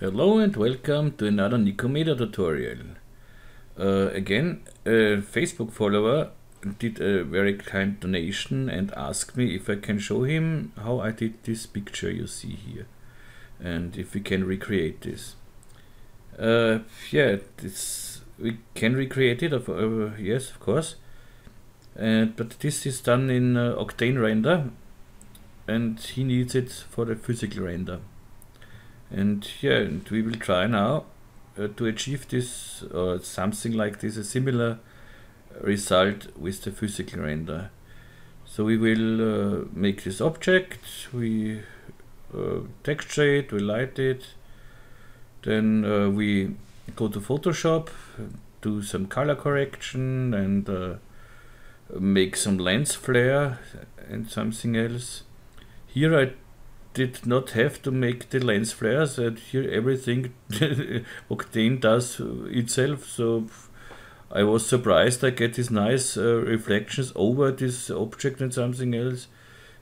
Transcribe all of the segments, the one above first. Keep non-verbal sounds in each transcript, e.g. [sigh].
Hello and welcome to another Nikomedia tutorial. Uh, again, a Facebook follower did a very kind donation and asked me if I can show him how I did this picture you see here and if we can recreate this. Uh, yeah, this, we can recreate it, of, uh, yes, of course. but this is done in uh, Octane render and he needs it for the physical render. And yeah, and we will try now uh, to achieve this or something like this, a similar result with the physical render. So we will uh, make this object, we uh, texture it, we light it, then uh, we go to Photoshop, do some color correction and uh, make some lens flare and something else. Here I did not have to make the lens flares and here everything [laughs] Octane does itself so I was surprised I get these nice uh, reflections over this object and something else.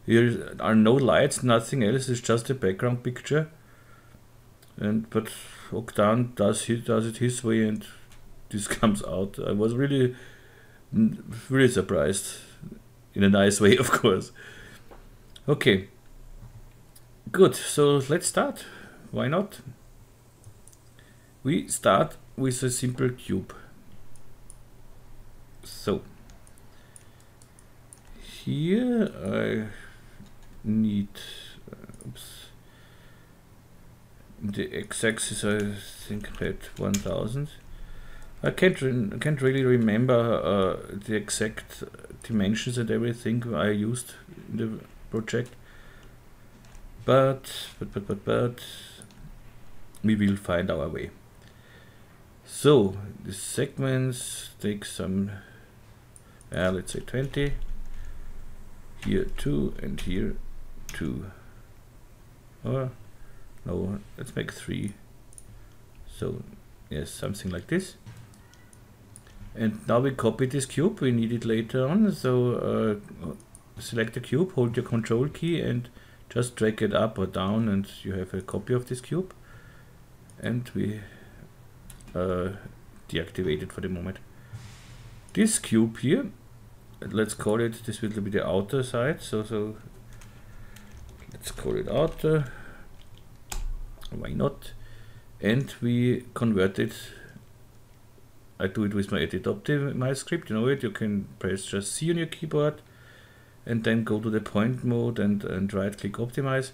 Here are no lights, nothing else, it's just a background picture. And but Octane does he does it his way and [laughs] this comes out. I was really really surprised in a nice way [laughs] of course. Okay. Good, so let's start. Why not? We start with a simple cube. So, here I need, uh, oops, the x-axis I think at 1000. I can't, can't really remember uh, the exact dimensions and everything I used in the project but, but, but, but, but, we will find our way. So, the segments take some, uh, let's say 20, here 2 and here 2. Or, no, let's make 3. So, yes, something like this. And now we copy this cube, we need it later on, so uh, select the cube, hold your control key and just drag it up or down and you have a copy of this cube. And we uh, deactivate it for the moment. This cube here, let's call it, this will be the outer side, so, so let's call it outer, why not, and we convert it, I do it with my edit optimize script, you know it, you can press just C on your keyboard, and then go to the point mode and, and right click optimize.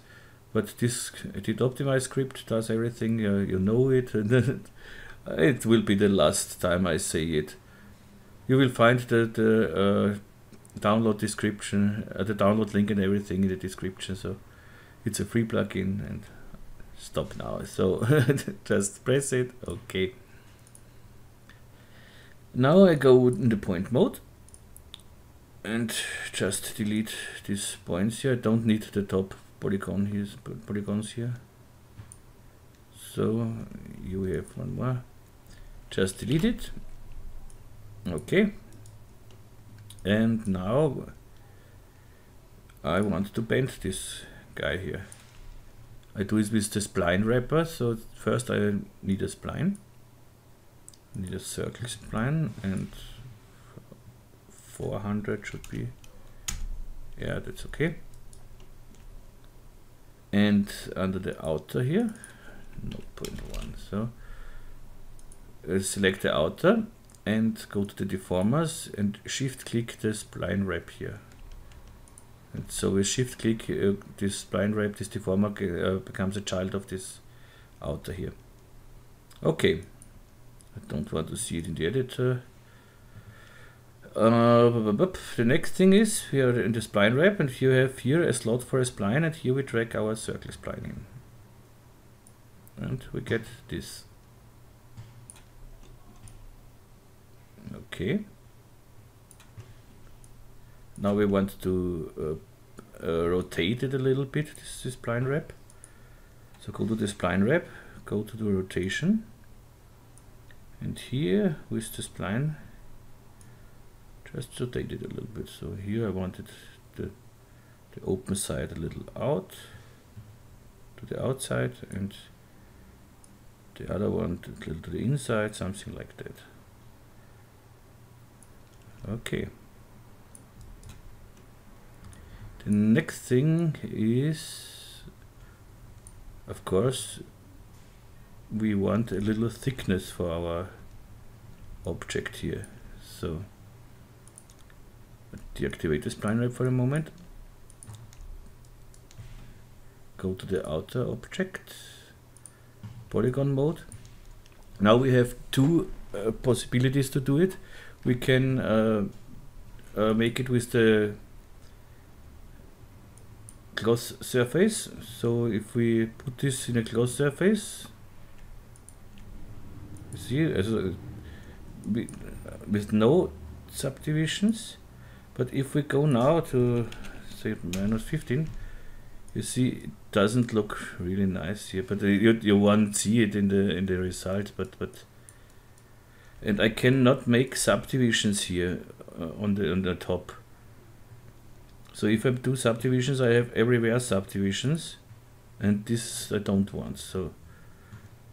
But this edit optimize script does everything, uh, you know it, [laughs] and it will be the last time I say it. You will find the, the uh, download description, uh, the download link and everything in the description. So it's a free plugin and stop now. [laughs] So [laughs] just press it, okay. Now I go in the point mode and just delete these points here. I don't need the top polygon here, polygons here. So you have one more. Just delete it. Okay. And now I want to bend this guy here. I do it with the spline wrapper. So first I need a spline. Need a circle spline and 400 should be yeah that's okay. And under the outer here no point one so uh, select the outer and go to the deformers and shift click the spline wrap here. And so with shift click uh, this spline wrap this deformer uh, becomes a child of this outer here. Okay. I don't want to see it in the editor uh, the next thing is we are in the spline wrap and you have here a slot for a spline and here we drag our circle spline in. And we get this. Okay. Now we want to uh, uh, rotate it a little bit, this, this spline wrap. So go to the spline wrap, go to the rotation. And here with the spline just rotate it a little bit. So here I wanted the, the open side a little out to the outside and the other one to, to the inside, something like that. Okay. The next thing is, of course, we want a little thickness for our object here. So deactivate the spline wrap for a moment. Go to the outer object, polygon mode. Now we have two uh, possibilities to do it. We can uh, uh, make it with the closed surface. So if we put this in a closed surface, see, as a, with no subdivisions, but if we go now to say minus 15, you see it doesn't look really nice here, but you, you won't see it in the in the result, but but and I cannot make subdivisions here uh, on the on the top. So if I do subdivisions, I have everywhere subdivisions, and this I don't want. So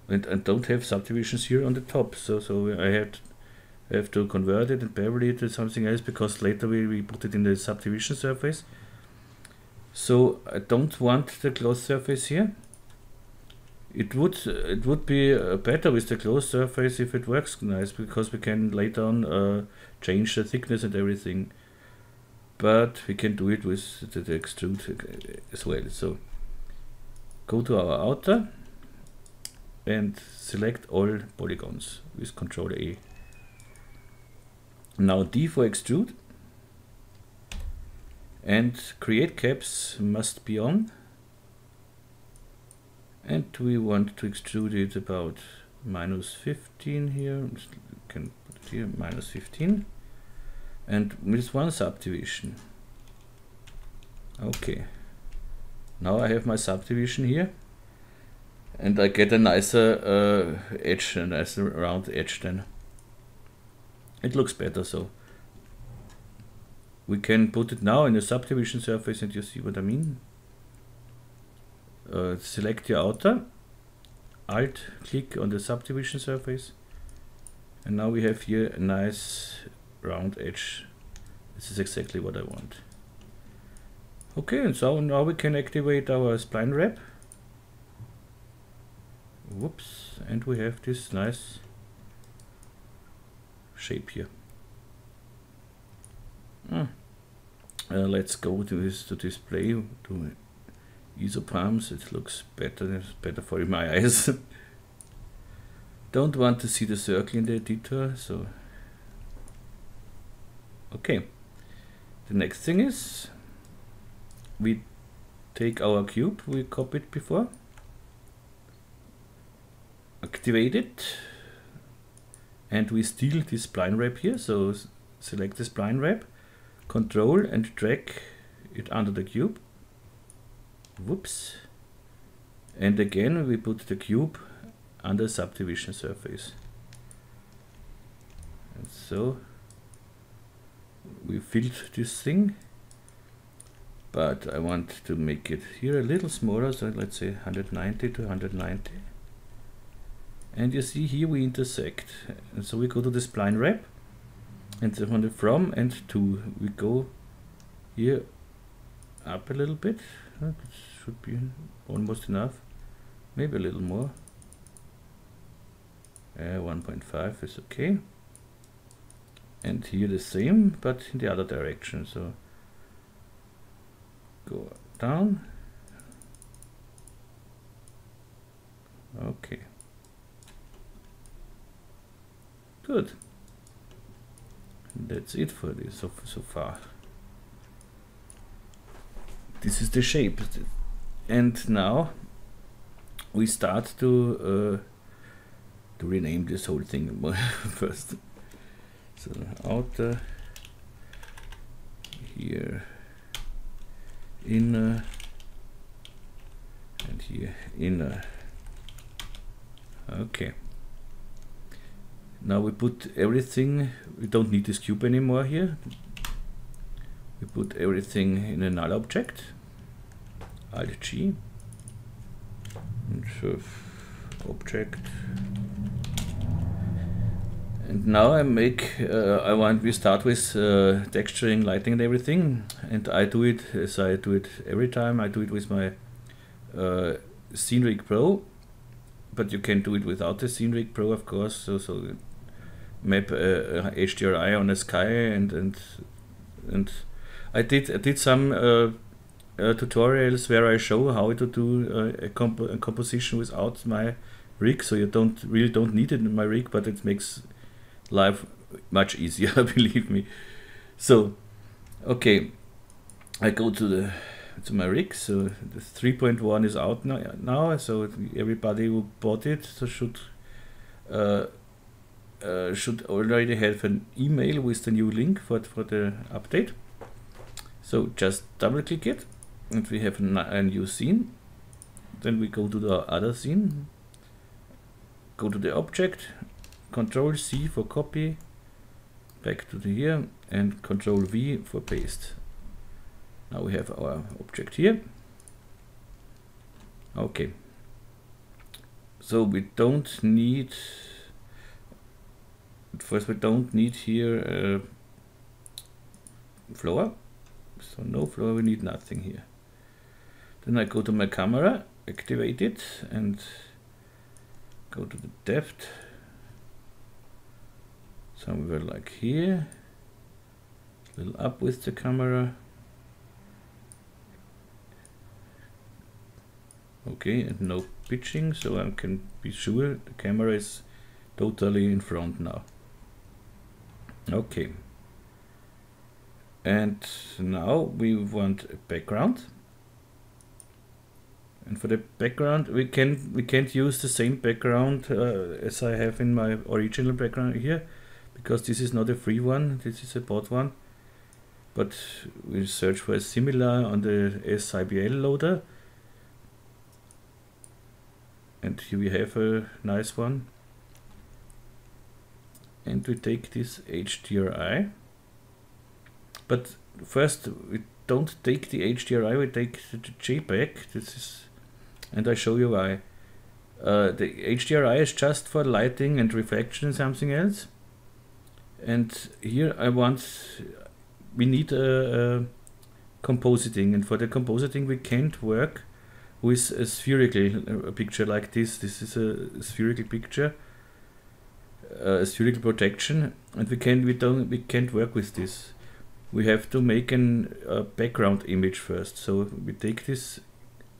and I don't have subdivisions here on the top. So so I have we have to convert it and bevel it to something else because later we, we put it in the subdivision surface. So I don't want the closed surface here. It would it would be uh, better with the closed surface if it works nice because we can later on uh, change the thickness and everything. But we can do it with the, the extrude as well. So go to our outer and select all polygons with Control A. Now D for extrude. And create caps must be on. And we want to extrude it about minus 15 here. Can put it here minus 15 and with one subdivision. Okay. Now I have my subdivision here. And I get a nicer uh, edge a nicer round edge then it looks better so. We can put it now in a subdivision surface and you see what I mean. Uh, select your outer, Alt click on the subdivision surface and now we have here a nice round edge. This is exactly what I want. Okay, and so now we can activate our spline wrap. Whoops, and we have this nice shape here. Ah. Uh, let's go to this to display to isoparms. It looks better. It's better for my [laughs] eyes. Don't want to see the circle in the editor, so okay. The next thing is we take our cube we copied before, activate it and we steal this spline wrap here. So select the spline wrap control and drag it under the cube. Whoops. And again we put the cube under subdivision surface. And so we filled this thing. But I want to make it here a little smaller so let's say 190 to 190 and you see here we intersect. And so we go to the spline wrap and from the from and to. We go here up a little bit. That should be almost enough. Maybe a little more. Uh, 1.5 is okay. And here the same but in the other direction. So go down. Okay Good. That's it for this so, so far. This is the shape. And now we start to uh, to rename this whole thing [laughs] first. So outer here inner and here inner. Okay. Now we put everything, we don't need this cube anymore here. We put everything in a null object, Alt G, and object and now I make, uh, I want, we start with uh, texturing, lighting and everything. And I do it as I do it every time. I do it with my uh, SceneRig Pro. But you can do it without the SceneRig Pro, of course. So, so map HDRI uh, on a sky and, and, and I did, I did some uh, uh, tutorials where I show how to do a, comp a composition without my rig so you don't really don't need it in my rig but it makes life much easier, [laughs] believe me. So, okay, I go to the to my rig. So the 3.1 is out now, now. So everybody who bought it so should uh, uh, should already have an email with the new link for for the update. So just double click it, and we have a new scene. Then we go to the other scene. Go to the object, Control C for copy back to the here and Control V for paste. Now we have our object here. Okay. So we don't need first we don't need here a floor. So no floor, we need nothing here. Then I go to my camera, activate it and go to the depth somewhere like here a little up with the camera okay and no pitching so I can be sure the camera is totally in front now okay and now we want a background and for the background we can we can't use the same background uh, as I have in my original background here because this is not a free one, this is a bought one. But we search for a similar on the SIBL loader. And here we have a nice one. And we take this HDRI. But first we don't take the HDRI, we take the JPEG. This is, and I show you why. Uh, the HDRI is just for lighting and reflection and something else and here I want we need a, a, compositing and for the compositing we can't work with a spherical picture like this this is a spherical picture a spherical projection and we can we don't we can't work with this. We have to make an a background image first. So we take this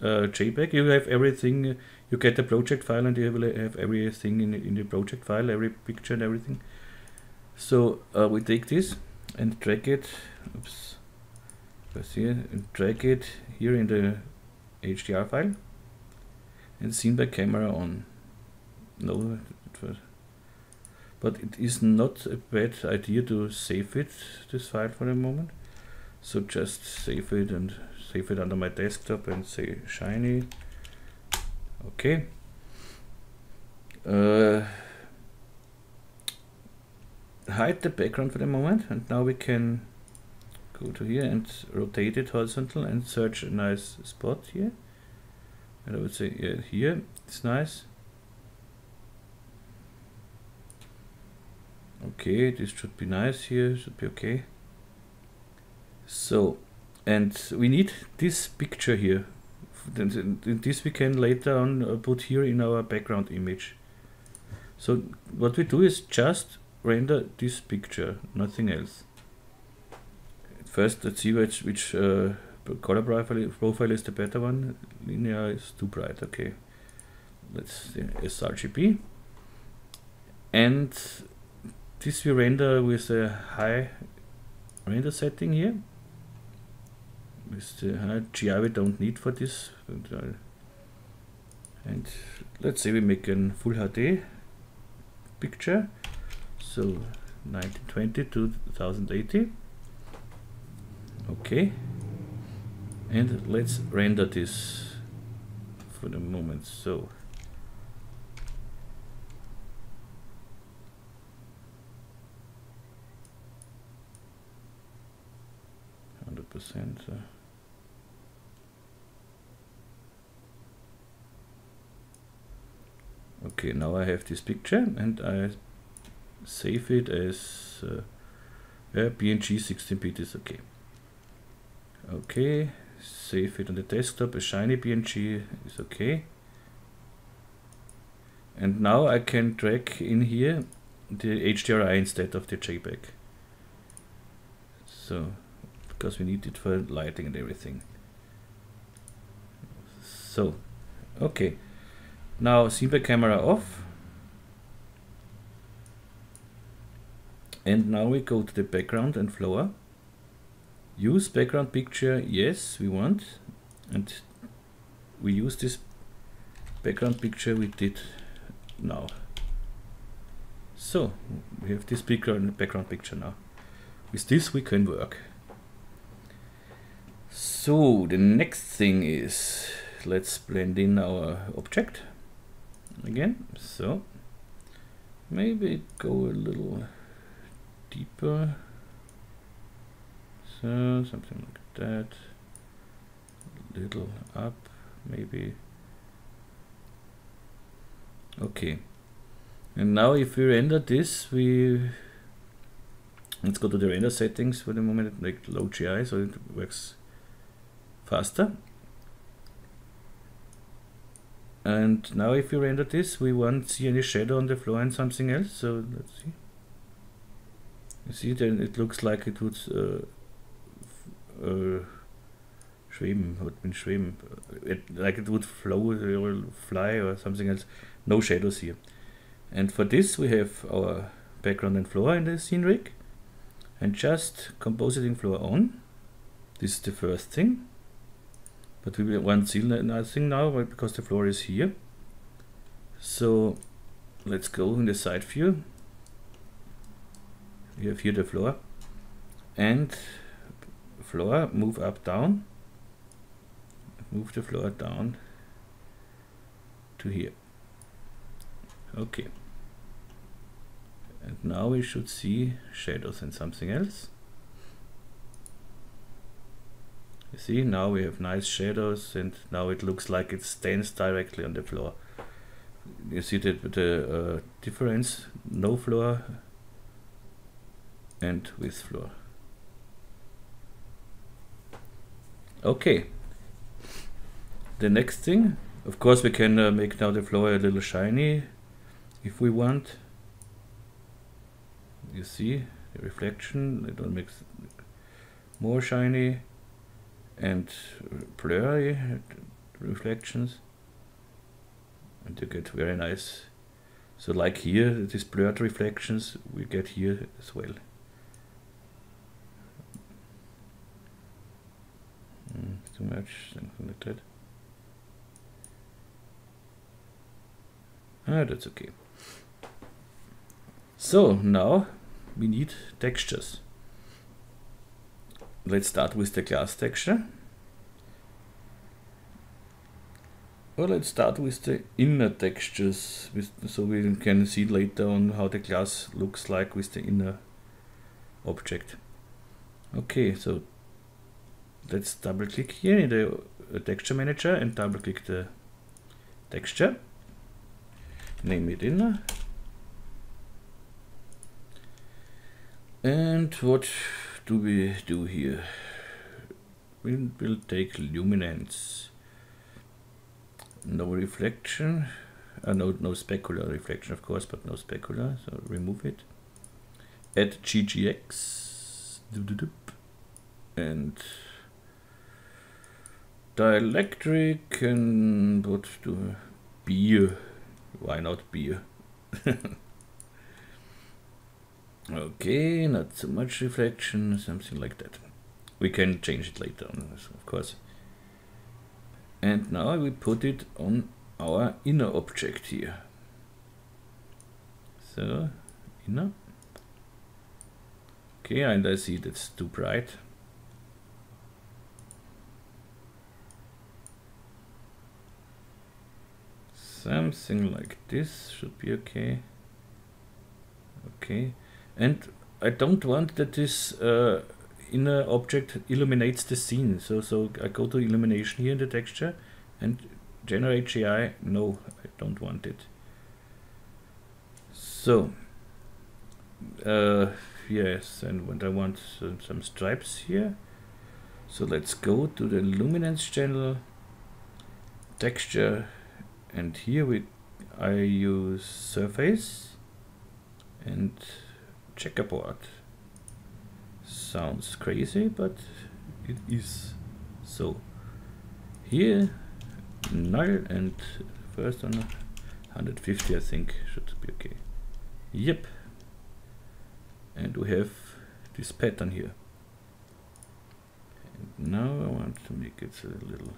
uh, JPEG. You have everything. You get the project file and you have everything in, in the project file every picture and everything. So uh, we take this and drag it, oops, here, and drag it here in the HDR file. And seen by camera on. No, but it is not a bad idea to save it, this file for the moment. So just save it and save it under my desktop and say shiny. Okay. Uh, hide the background for the moment and now we can go to here and rotate it horizontal and search a nice spot here and I would say yeah, here it's nice okay this should be nice here should be okay so and we need this picture here Then this we can later on uh, put here in our background image so what we do is just render this picture, nothing else. First, let's see which, which uh, color profile, profile is the better one. Linear is too bright, okay. Let's see, sRGB. And this we render with a high render setting here. With the high GI we don't need for this. And let's say we make a full HD picture so 1920 to 2080 okay and let's render this for the moment so percent. Uh, okay, now I have this picture and I save it as uh, PNG 16-bit is okay. Okay, save it on the desktop, a shiny PNG is okay. And now I can drag in here the HDRI instead of the JPEG. So, because we need it for lighting and everything. So, okay. Now by camera off. And now we go to the background and floor. Use background picture, yes, we want. And we use this background picture we did now. So, we have this background picture now. With this we can work. So, the next thing is, let's blend in our object again. So, maybe go a little deeper. So, something like that. A little up, maybe. Okay. And now if we render this, we let's go to the render settings for the moment, like low GI so it works faster. And now if we render this, we won't see any shadow on the floor and something else. So let's see. You see, then it looks like it would uh, uh, schweben, what means schweben, it, like it would flow or fly or something else. No shadows here. And for this we have our background and floor in the scene rig and just compositing floor on. This is the first thing. But we won't see nothing now because the floor is here. So let's go in the side view. We have here the floor. And floor move up down. Move the floor down to here. Okay. And now we should see shadows and something else you see now we have nice shadows and now it looks like it stands directly on the floor. You see the, the uh, difference no floor and with floor. Okay. The next thing of course we can uh, make now the floor a little shiny if we want. You see the reflection it will make more shiny and blurry reflections. And you get very nice. So like here these blurred reflections we get here as well. Mm, too much something like that. Ah that's okay. So now we need textures. Let's start with the glass texture. Or let's start with the inner textures, with, so we can see later on how the glass looks like with the inner object. Okay, so let's double click here in the uh, texture manager and double click the texture. Name it inner And what do we do here? We will take luminance. No reflection. Uh, no, no specular reflection, of course, but no specular, so remove it. Add GGX. And dielectric and what do beer? Why not beer? [laughs] Okay, not so much reflection, something like that. We can change it later on, of course. And now we put it on our inner object here. So, inner. Okay, and I see that's too bright. Something like this should be okay. Okay, and I don't want that this uh, inner object illuminates the scene. So, so I go to illumination here in the texture and generate GI. No, I don't want it. So uh, yes and when I want some, some stripes here so let's go to the luminance channel texture and here we I use surface and checkerboard sounds crazy but it is so. Here null and first on 150 I think should be okay. Yep. And we have this pattern here. And now I want to make it a little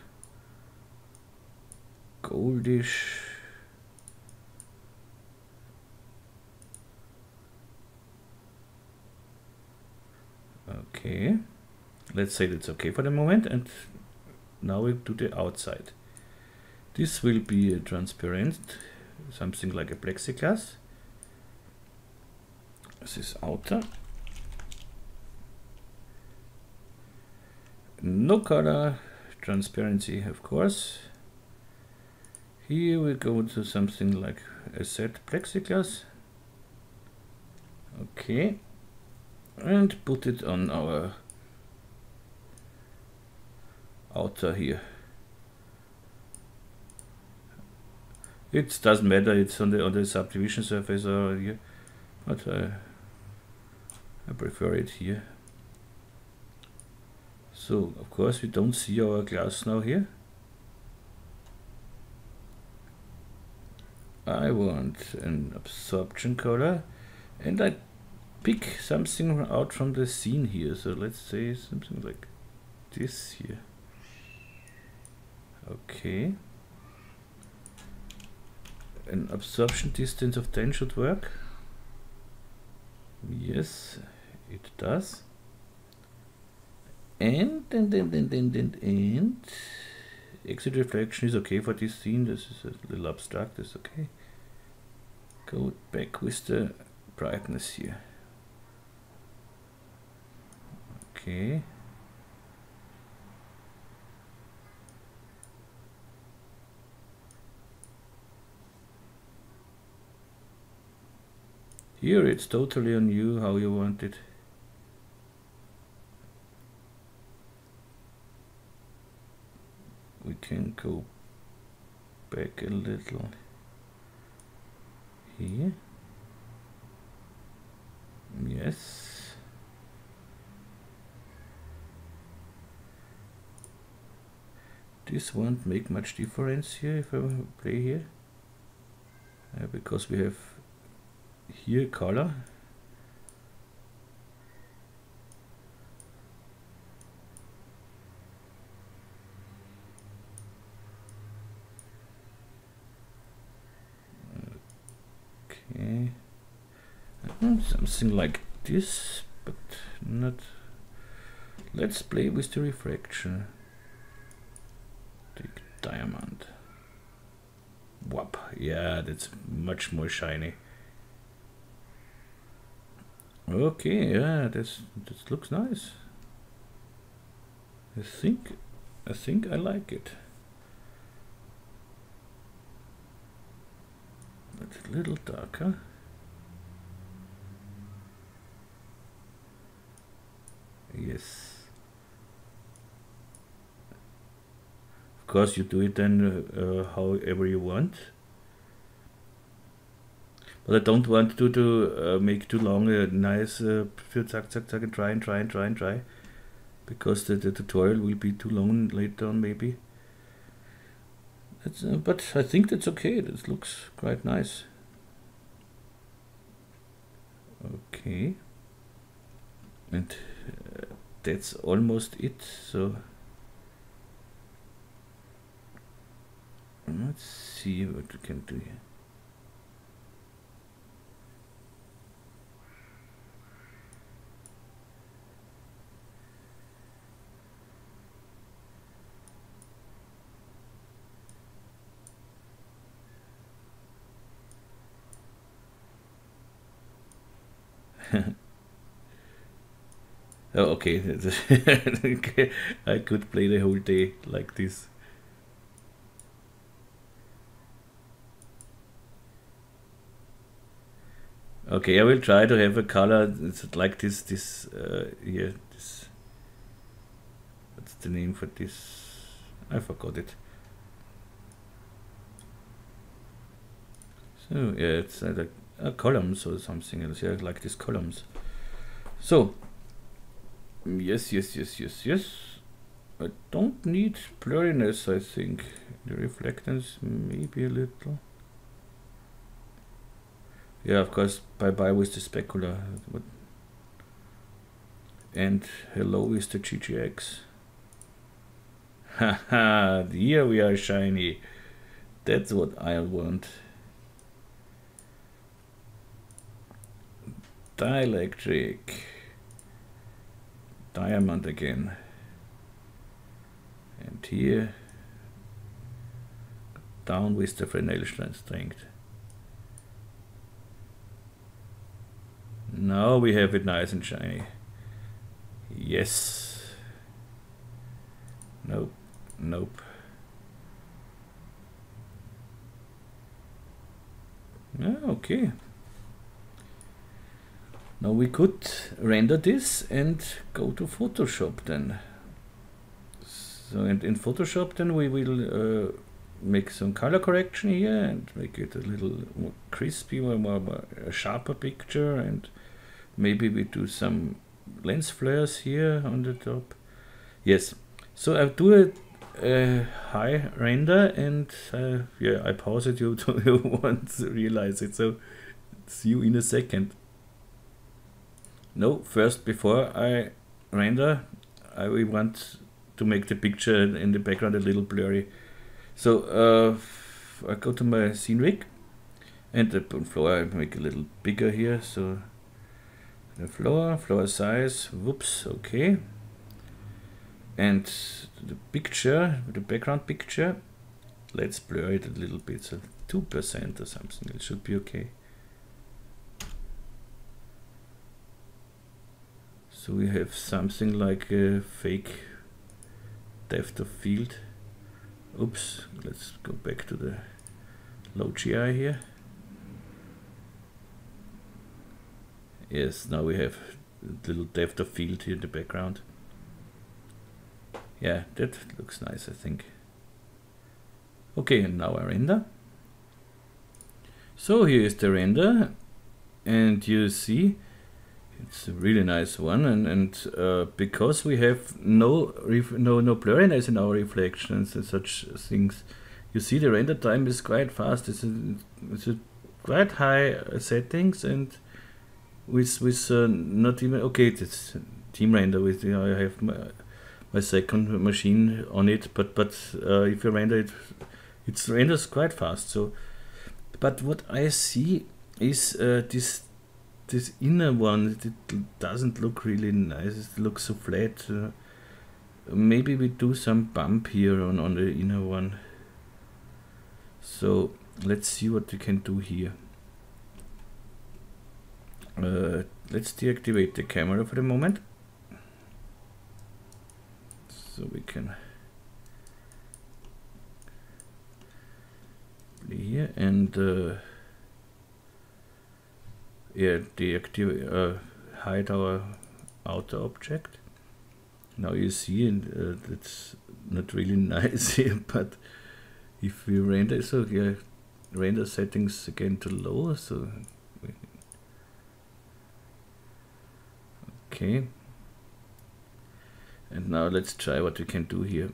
goldish okay. Let's say that's okay for the moment and now we do the outside. This will be a transparent something like a plexiglass. This is outer. No color transparency of course. Here we go to something like a set plexiglass. Okay and put it on our outer here. It doesn't matter it's on the on the subdivision surface or here but uh, I prefer it here. So of course we don't see our glass now here. I want an absorption color and I pick something out from the scene here. So let's say something like this here. Okay. An absorption distance of 10 should work. Yes it does. And and and and and and, and exit reflection is okay for this scene. This is a little abstract. It's okay. Go back with the brightness here okay. Here it's totally on you how you want it. We can go back a little here. Yes this won't make much difference here if I play here. Uh, because we have here color. Okay. Something like this but not. Let's play with the refraction diamond. Whoop yeah that's much more shiny. Okay yeah this this looks nice. I think I think I like it. It's a little darker. Yes. Course, you do it then uh, however you want. But I don't want to to uh, make too long a nice uh, zack zack zack and try and try and try and try, because the, the tutorial will be too long later on maybe. Uh, but I think that's okay. This looks quite nice. Okay. And uh, that's almost it. So let's see what we can do here. [laughs] oh, okay. [laughs] I could play the whole day like this. Okay, I will try to have a color it's like this, this, uh, here, this, what's the name for this? I forgot it. So, yeah, it's uh, like uh, columns or something else, yeah, like these columns. So, yes, yes, yes, yes, yes. I don't need blurriness, I think. The reflectance maybe a little. Yeah, of course, bye-bye with the specular. And hello with the GGX. Haha, here we are shiny. That's what I want. Dielectric. Diamond again. And here, down with the Fresnel strength. Now we have it nice and shiny. Yes. Nope. Nope. Yeah, okay. Now we could render this and go to Photoshop then. So and in Photoshop then we will uh, make some color correction here and make it a little more crispy, more, more, more a sharper picture and maybe we do some lens flares here on the top. Yes. So I do a, high render and uh, yeah I pause it. [laughs] You, don't want to realize it. So see you in a second. No first before I render I want to make the picture in the background a little blurry. So uh, I go to my scene rig and the floor I make a little bigger here so the floor, floor size, whoops, okay. And the picture, the background picture, let's blur it a little bit, so 2% or something, it should be okay. So we have something like a fake depth of field. Oops, let's go back to the low GI here. Yes, now we have a little depth of field here in the background. Yeah, that looks nice, I think. Okay, and now I render. So here is the render, and you see it's a really nice one, and and uh, because we have no no no blurriness in our reflections and such things, you see the render time is quite fast. It's a, it's a quite high settings and with with uh, not even okay it's team render with you know, I have my, my second machine on it but but uh, if you render it it renders quite fast so but what I see is uh, this this inner one it doesn't look really nice it looks so flat uh, maybe we do some bump here on on the inner one. So let's see what we can do here uh, let's deactivate the camera for a moment. So we can here and uh, yeah, deactivate, uh, hide our outer object. Now you see, and uh, that's not really [laughs] nice here, but if we render, so yeah, render settings again to low, so Okay. And now let's try what we can do here.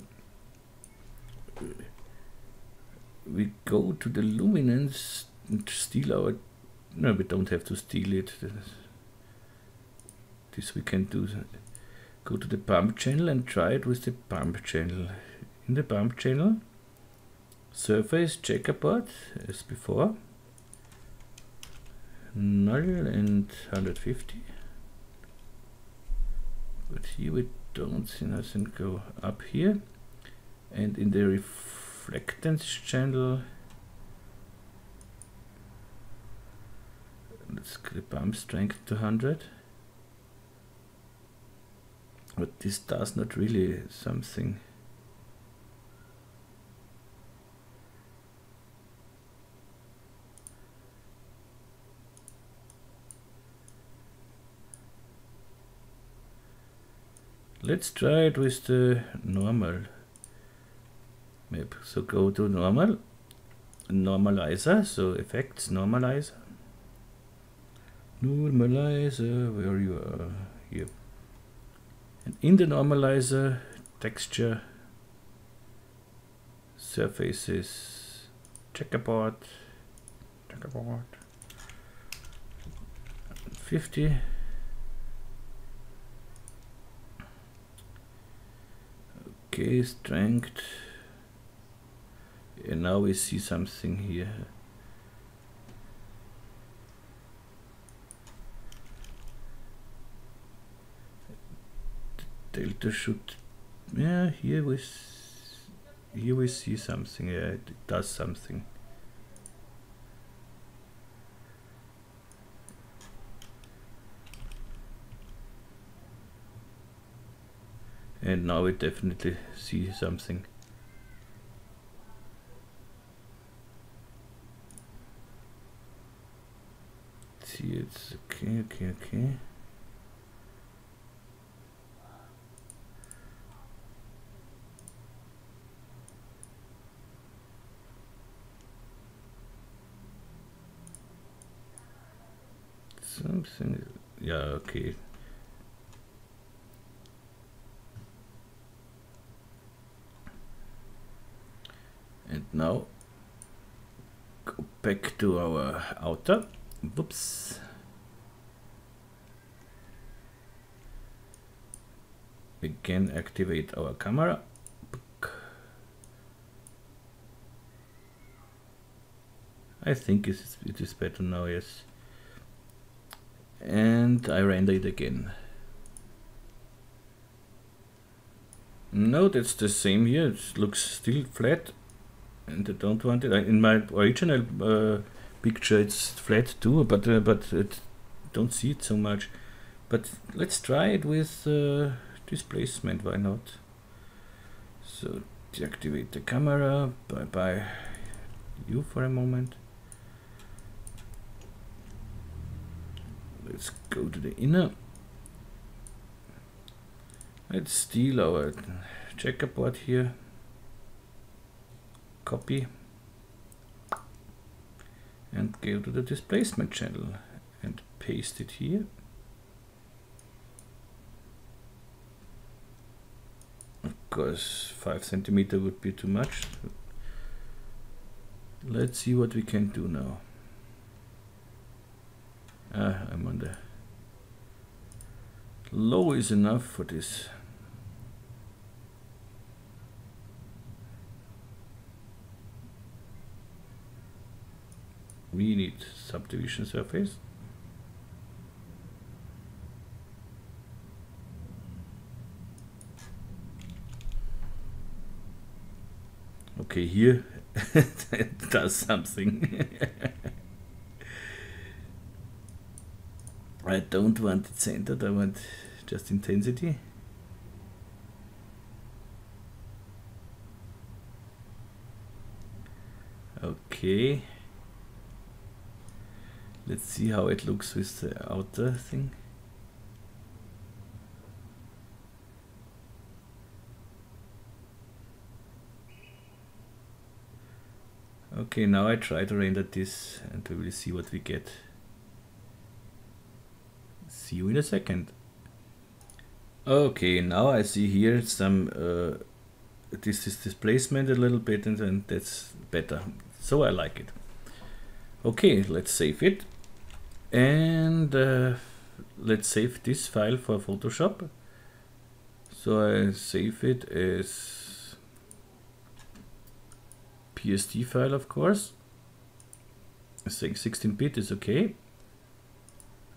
We go to the luminance and steal our... No, we don't have to steal it. This we can do. Go to the bump channel and try it with the bump channel. In the bump channel, surface checkerboard as before. Null and 150 here we don't see nothing go up here. And in the reflectance channel let's clip bump strength to 100 but this does not really something let's try it with the normal map. So go to normal, normalizer, so effects, normalizer. Normalizer, where you are, here. And in the normalizer, texture, surfaces, checkerboard, checkerboard, 50. Okay, strength. And now we see something here. delta should yeah here we here we see something yeah it does something and now we definitely see something. See it's okay okay okay. Something yeah okay and now go back to our outer whoops. Again activate our camera. I think it is, it is better now yes. And I render it again. No, that's the same here. It looks still flat, and I don't want it. In my original uh, picture, it's flat too, but uh, but it don't see it so much. But let's try it with uh, displacement. Why not? So deactivate the camera. Bye bye. You for a moment. let's go to the inner let's steal our checkerboard here copy and go to the displacement channel and paste it here. Of course 5 centimeter would be too much. Let's see what we can do now. Ah, I'm on the low is enough for this. We need subdivision surface. Okay, here it [laughs] does something. [laughs] I don't want it centered, I want just intensity. Okay. Let's see how it looks with the outer thing. Okay, now I try to render this and we will see what we get. See you in a second. Okay, now I see here some uh, this is displacement a little bit and, and that's better. So I like it. Okay, let's save it. And uh, let's save this file for Photoshop. So I save it as PSD file, of course. Saying 16-bit is okay.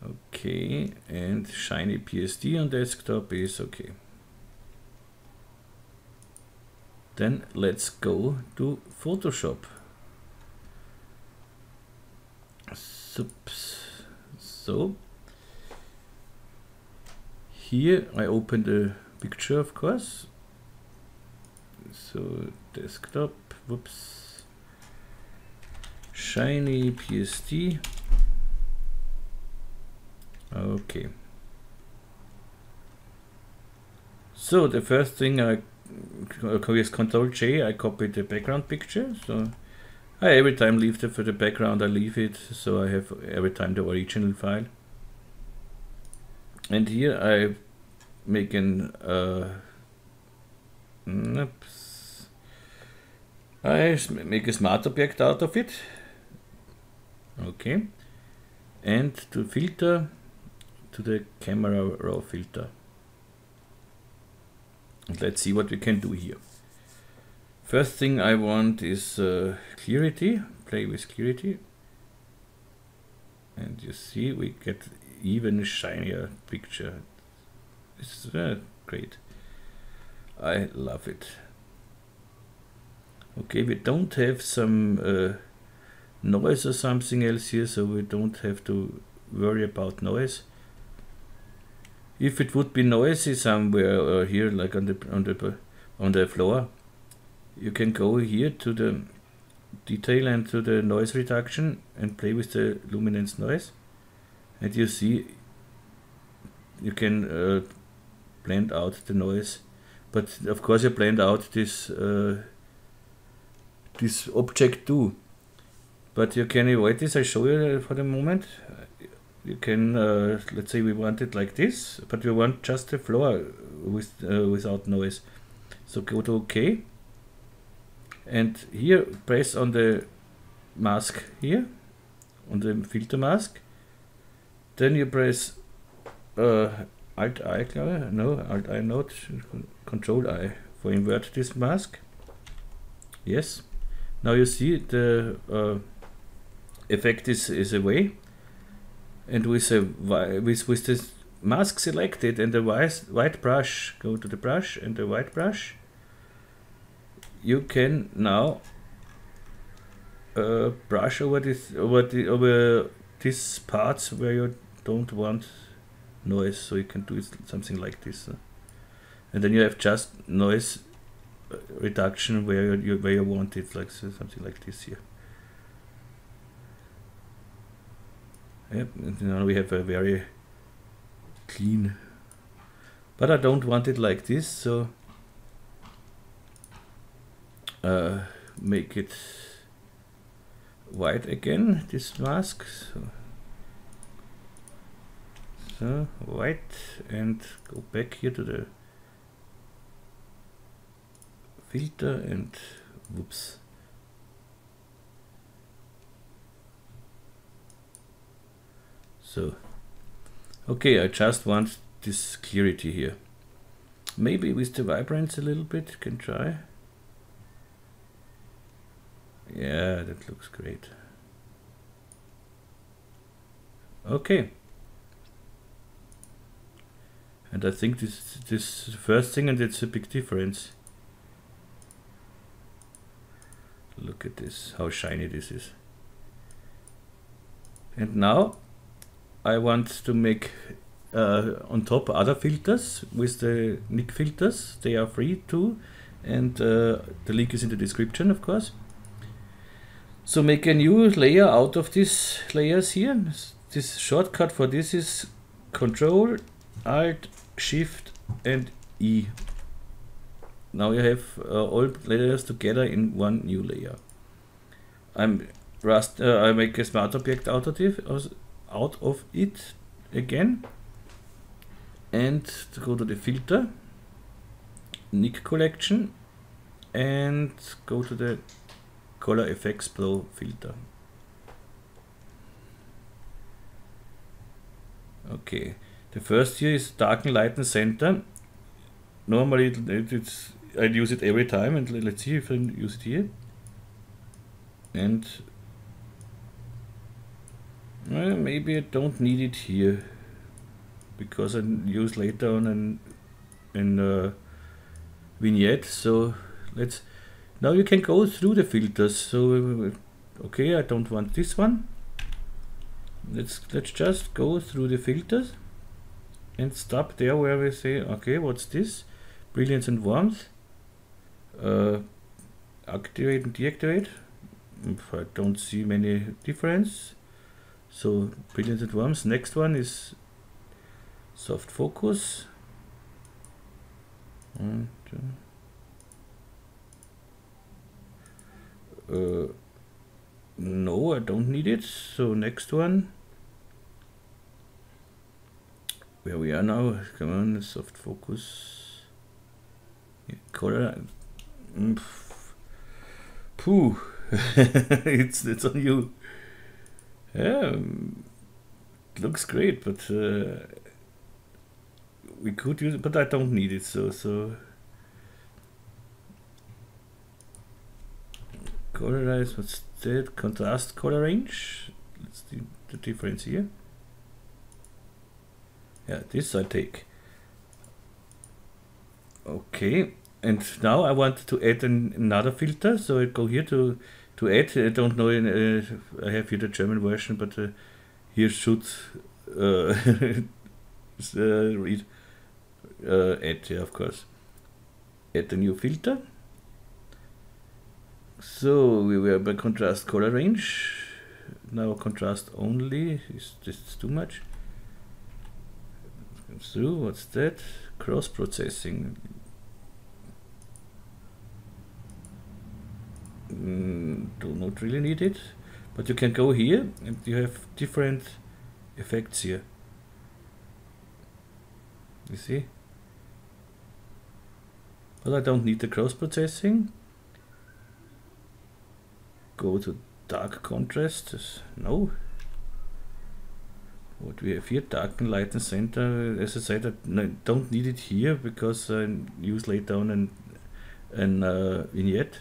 Okay, and Shiny PSD on desktop is okay. Then let's go to Photoshop. So, here I open the picture, of course. So, desktop, whoops, Shiny PSD. Okay. So the first thing I with Control J I copy the background picture. So I every time leave the for the background I leave it so I have every time the original file. And here I make an uh, oops. I make a smart object out of it. Okay. And to filter to the camera raw filter. And let's see what we can do here. First thing I want is uh, clarity, play with clarity. And you see we get even shinier picture. It's uh, great. I love it. Okay, we don't have some uh, noise or something else here, so we don't have to worry about noise. If it would be noisy somewhere uh, here, like on the on the on the floor, you can go here to the detail and to the noise reduction and play with the luminance noise, and you see you can uh, blend out the noise, but of course you blend out this uh, this object too. But you can avoid this. I show you for the moment. You can uh, let's say we want it like this but we want just the floor with uh, without noise. So go to ok and here press on the mask here on the filter mask. Then you press uh, alt I no alt I not control I for invert this mask. Yes. Now you see the uh, effect is, is away. And with a with with this mask selected and the white white brush go to the brush and the white brush you can now uh, brush over this over the over these parts where you don't want noise so you can do something like this uh. and then you have just noise uh, reduction where you where you want it like so something like this here Yep, now we have a very clean, but I don't want it like this, so uh, make it white again, this mask. So, so white and go back here to the filter and whoops. So, okay, I just want this clarity here. Maybe with the vibrance a little bit, can try. Yeah, that looks great. Okay. And I think this this first thing and it's a big difference. Look at this, how shiny this is. And now I want to make uh, on top other filters with the Nik filters. They are free too, and uh, the link is in the description, of course. So make a new layer out of these layers here. This shortcut for this is Control, Alt, Shift, and E. Now you have uh, all layers together in one new layer. I'm Rust. Uh, I make a smart object out of it out of it again and go to the filter Nik collection and go to the Color Efex Pro filter. Okay the first here is darken lighten center. Normally it, it's I use it every time and let's see if I use it here. And well, maybe I don't need it here because I use later on an in uh, vignette. So let's now you can go through the filters. So okay, I don't want this one. Let's let's just go through the filters and stop there where we say okay, what's this? Brilliance and warmth. Uh, activate and deactivate. I don't see many difference so brilliant and worms. Next one is soft focus. Uh, no, I don't need it. So next one. Where we are now. Come on, soft focus. Yeah, color. Mm, Pooh. [laughs] it's it's on you. Yeah, um, looks great, but uh, we could use it, but I don't need it. So so colorize. What's that? Contrast color range. Let's do the difference here. Yeah, this I take. Okay, and now I want to add an, another filter. So I go here to to add. I don't know. Uh, I have here the German version, but uh, here should uh, [laughs] uh read uh, add. Yeah, of course. Add a new filter. So we were by contrast color range. Now contrast only. Is just too much? So what's that? Cross processing. Mm, do not really need it, but you can go here and you have different effects here. You see? But I don't need the cross processing. Go to dark contrast. No. What we have here, darken, lighten, center. As I said, I don't need it here because I use later on an, an uh, vignette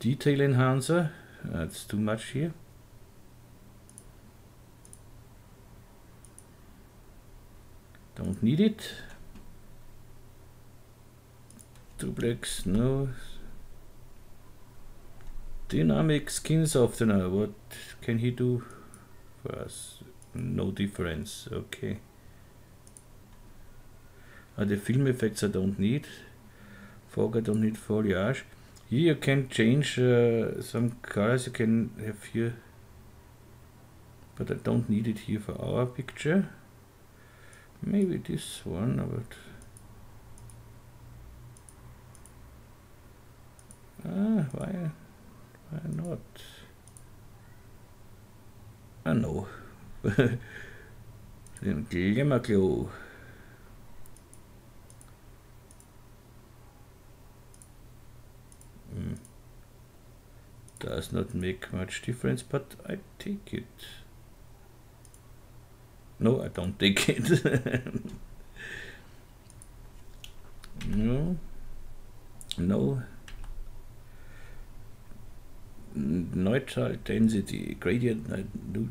detail enhancer that's too much here don't need it duplex no dynamic skin softener what can he do for us? No difference. Okay. Uh, the film Efex I don't need. Fog I don't need foliage. Here you can change uh, some colors you can have here. But I don't need it here for our picture. Maybe this one but ah why why not I know den glemmer Mm. Does not make much difference, but I take it. No, I don't take it. [laughs] no. No. Neutral density, gradient, uh, do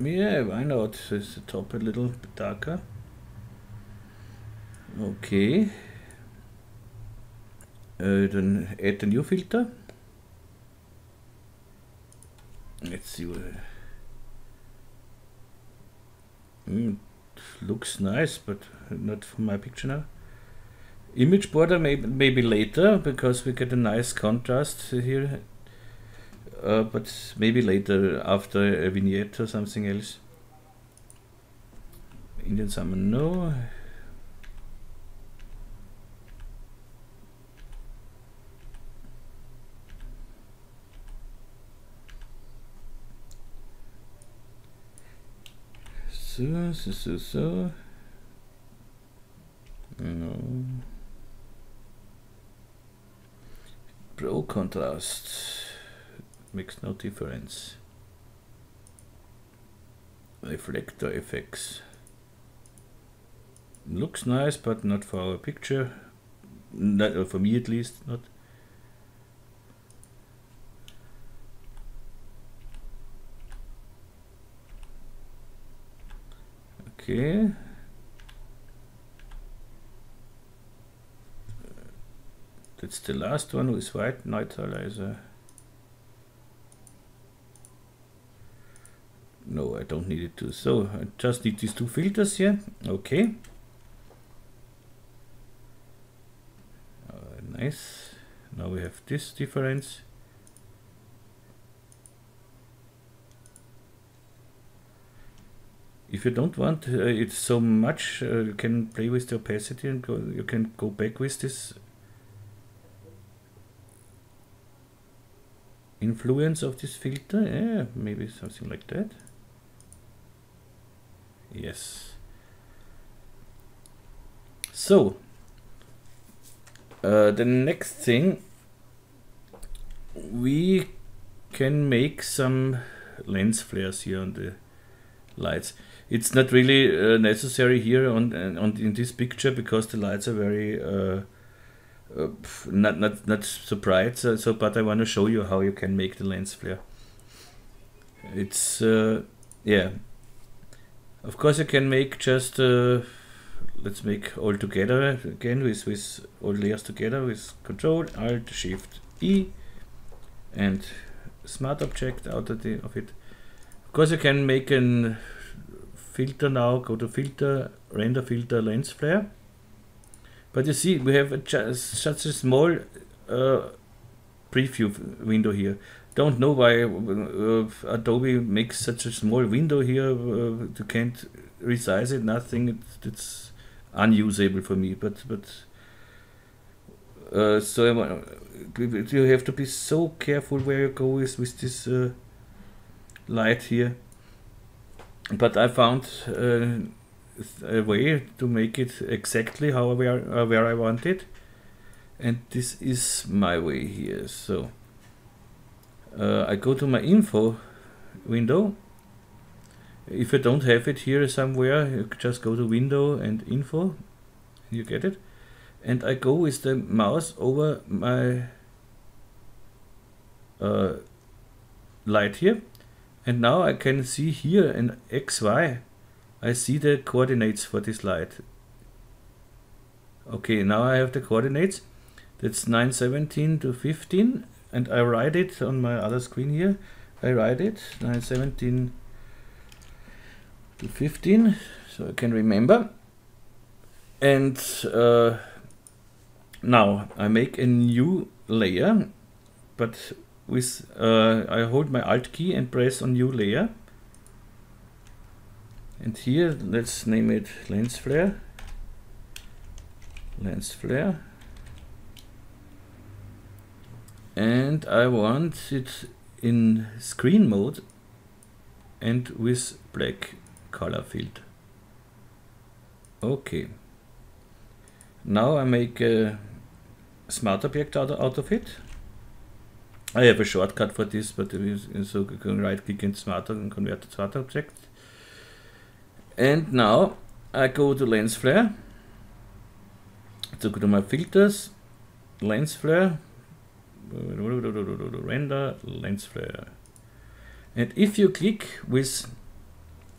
Yeah, why not? Is the top a little bit darker? Okay. Uh, äh, dann add a new filter. Let's see uh, what. Mm, looks nice, but not for my picture now. Image border maybe, maybe later because we get a nice contrast here. Uh, but maybe later after a vignette or something else. Indian summer, no. So, so, so, so. No. Pro contrast makes no difference. Reflector Efex. Looks nice, but not for our picture. Not uh, for me at least, not. Okay. That's the last one with white neutralizer. No, I don't need it to. So I just need these two filters here. Okay. Uh, nice. Now we have this difference. if you don't want uh, it so much uh, you can play with the opacity and go, you can go back with this influence of this filter? Yeah maybe something like that. Yes. So uh, the next thing we can make some lens flares here on the lights. It's not really uh, necessary here on, on in this picture because the lights are very uh, uh, not not not bright. So, so, but I want to show you how you can make the lens flare. It's uh, yeah. Of course, you can make just uh, let's make all together again with with all layers together with Control Alt Shift E and Smart Object out of, the, of it. Of course, you can make an filter now, go to filter, render filter lens flare. But you see, we have a such a small uh, preview window here. Don't know why uh, Adobe makes such a small window here. Uh, you can't resize it. Nothing. It's, it's unusable for me. But but uh, so you have to be so careful where you go with with this uh, light here but I found uh, a way to make it exactly how where, uh, where I want it. And this is my way here. So uh, I go to my info window. If I don't have it here somewhere you just go to window and info. You get it. And I go with the mouse over my uh, light here. And now I can see here in XY, I see the coordinates for this light. Okay, now I have the coordinates. That's 917 to 15 and I write it on my other screen here. I write it 917 to 15 so I can remember. And uh, now I make a new layer but with uh, I hold my alt key and press on new layer and here let's name it lens flare. Lens flare. And I want it in screen mode and with black color field. Okay. Now I make a smart object out, of it. I have a shortcut for this, but so you can right click in Smart and convert to Smart Object. And now I go to Lens Flare, to go to my filters, Lens Flare, render, Lens Flare. And if you click with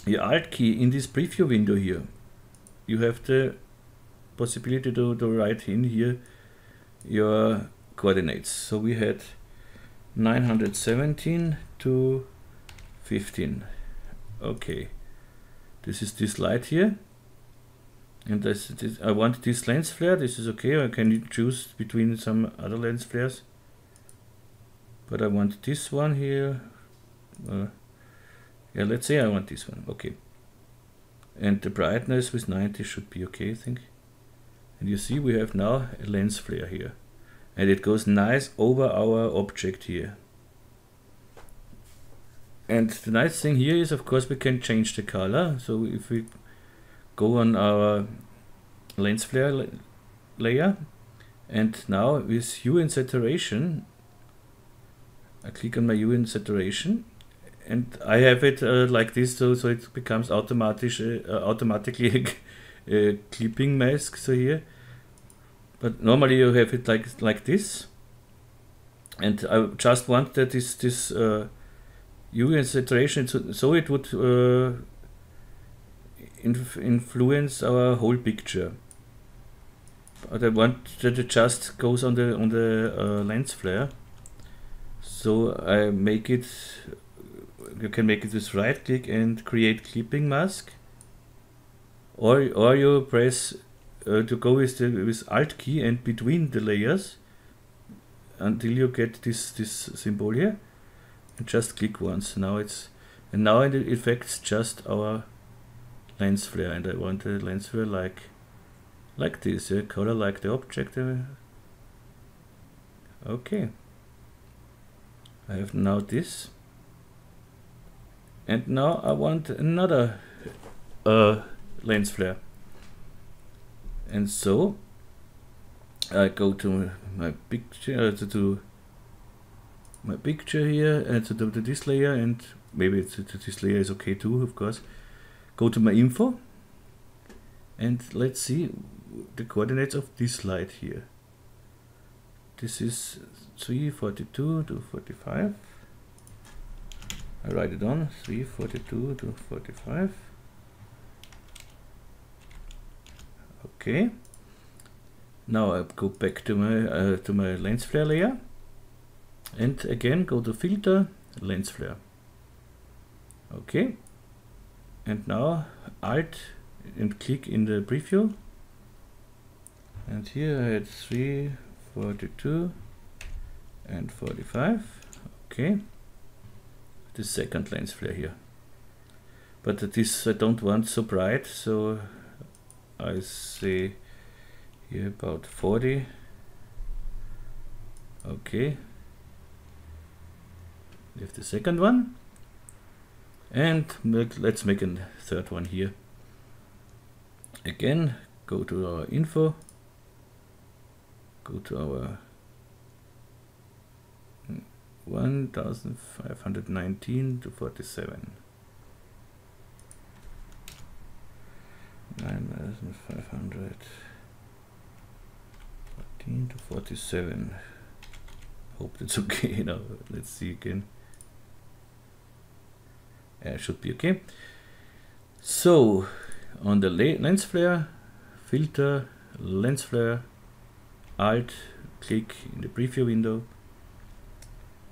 your Alt key in this preview window here, you have the possibility to, to write in here your coordinates. So we had 917 to 15 okay this is this light here. And this, this, I want this lens flare. This is okay. I can choose between some other lens flares. But I want this one here. Uh, yeah let's say I want this one. Okay. And the brightness with 90 should be okay I think. And you see we have now a lens flare here. And it goes nice over our object here. And the nice thing here is of course we can change the color. So if we go on our lens flare la layer and now with hue and saturation I click on my hue and saturation and I have it uh, like this so, so it becomes automatic, uh, automatically [laughs] a clipping mask so here but normally you have it like like this and I just want that this this uh, and saturation so, so it would uh, inf influence our whole picture. But I want that it just goes on the on the uh, lens flare. So I make it you can make it with right click and create clipping mask. Or or you press uh, to go with the with alt key and between the layers until you get this this symbol here just click once now it's and now it affects just our lens flare and I want a lens flare like like this, yeah? color like the object. Okay. I have now this. And now I want another uh, lens flare. And so I go to my picture, to, to my picture here, and to, to this layer, and maybe to, to this layer is okay too, of course. Go to my info, and let's see the coordinates of this light here. This is 342 to 45. I write it on 342 to 45. Okay. Now I go back to my uh, to my lens flare layer, and again go to filter lens flare. Okay. And now Alt and click in the preview. And here I had 3 42 and 45 okay. The second lens flare here. But this I don't want so bright so I say here about 40 okay Leave the second one. And let's make a third one here. Again go to our info. Go to our 1519 to 47 9500 14 to 47 hope that's [laughs] okay now let's see again yeah should be okay. So on the lens flare filter lens flare alt click in the preview window.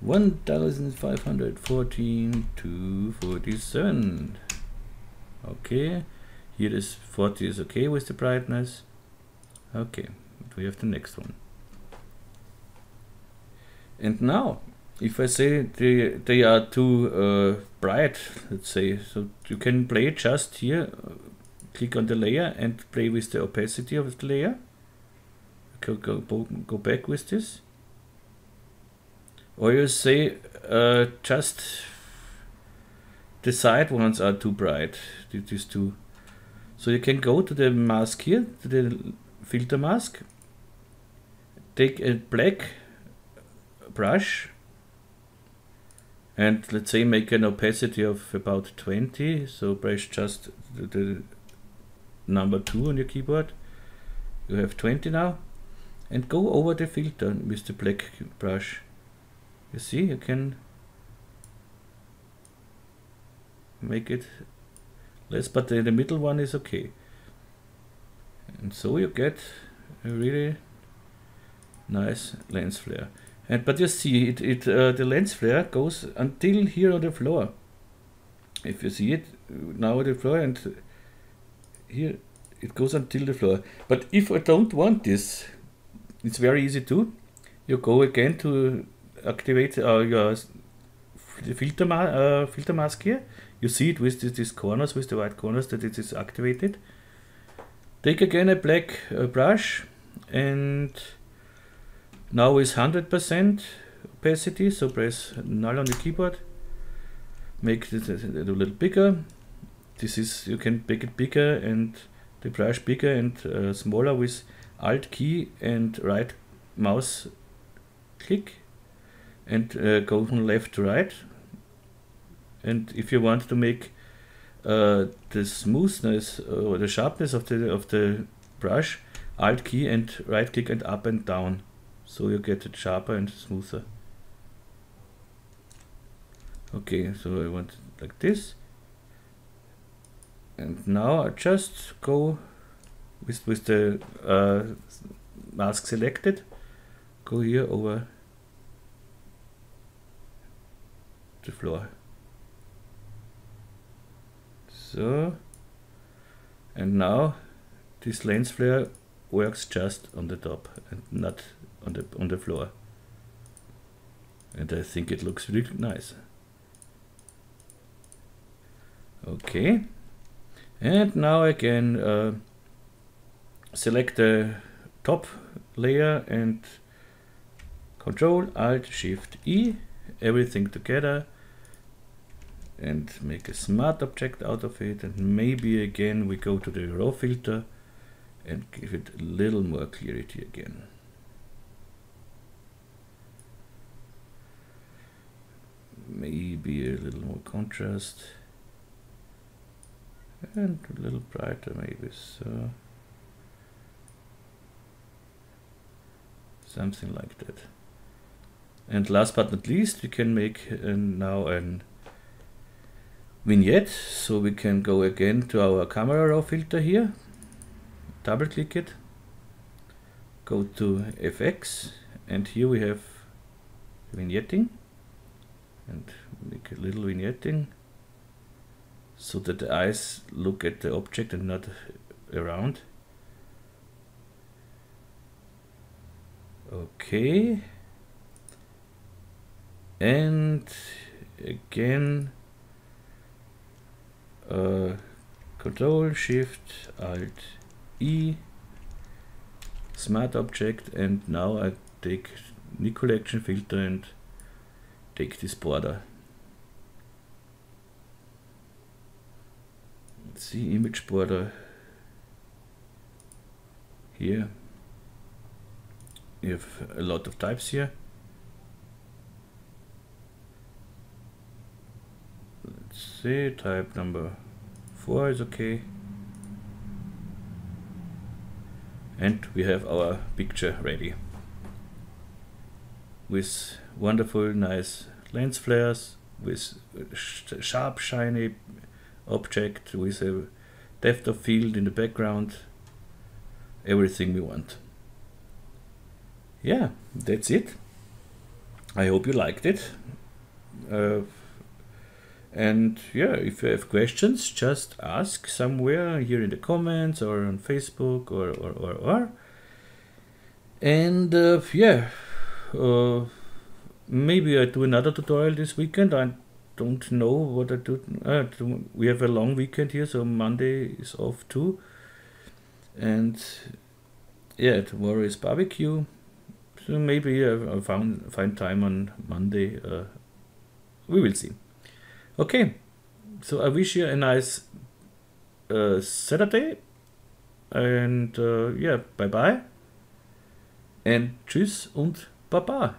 1514 to 47 okay here is 40 is okay with the brightness. Okay we have the next one. And now if I say they, they are too uh, bright let's say so you can play just here click on the layer and play with the opacity of the layer go, go, go back with this. Or you say uh, just the side ones are too bright, these two. So you can go to the mask here, to the filter mask, take a black brush and let's say make an opacity of about 20 so press just the, the number 2 on your keyboard you have 20 now and go over the filter with the black brush. You see, you can make it less, but the, the middle one is okay. And so you get a really nice lens flare. And but you see, it, it uh, the lens flare goes until here on the floor. If you see it now on the floor and here it goes until the floor. But if I don't want this, it's very easy too. You go again to activate uh, your filter, ma uh, filter mask here. You see it with these corners, with the white corners that it is activated. Take again a black uh, brush and now is 100% opacity, so press null on the keyboard. Make it a little bigger. This is, you can make it bigger and the brush bigger and uh, smaller with Alt key and right mouse click and uh, go from left to right. And if you want to make uh, the smoothness or the sharpness of the of the brush, Alt key and right click and up and down, so you get it sharper and smoother. Okay, so I want it like this. And now I just go with, with the uh, mask selected, go here over the floor. So, and now this lens flare works just on the top and not on the on the floor. And I think it looks really nice. Okay. And now I can uh, select the top layer and Control Alt Shift E, everything together and make a smart object out of it and maybe again we go to the raw filter and give it a little more clarity again. Maybe a little more contrast and a little brighter maybe so something like that. And last but not least we can make uh, now an vignette so we can go again to our camera raw filter here. Double click it. Go to FX and here we have vignetting and make a little vignetting so that the eyes look at the object and not around. Okay. And again uh, Control Shift Alt E Smart Object and now I take new collection filter and take this border. Let's see image border here. You have a lot of types here. Let's see, type number 4 is okay. And we have our picture ready. With wonderful nice lens flares, with sharp shiny object, with a depth of field in the background, everything we want. Yeah, that's it. I hope you liked it. Uh, and yeah, if you have questions, just ask somewhere here in the comments or on Facebook or or or. or. And uh, yeah, uh, maybe I do another tutorial this weekend. I don't know what I do. Uh, we have a long weekend here, so Monday is off too. And yeah, tomorrow is barbecue. So maybe I, found find time on Monday. Uh, we will see. Okay, so I wish you a nice uh, Saturday and uh, yeah, bye bye and tschüss und baba.